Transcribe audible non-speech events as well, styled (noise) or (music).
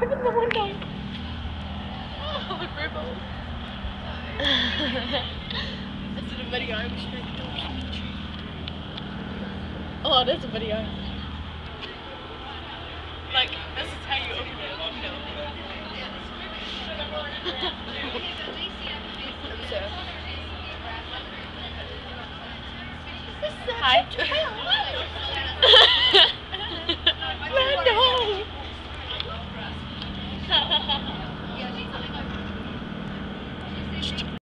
The window. Oh, this is a video. I'm straight Oh, there's a video. Like, this is how you open it. (laughs) (laughs) Hi. podcast.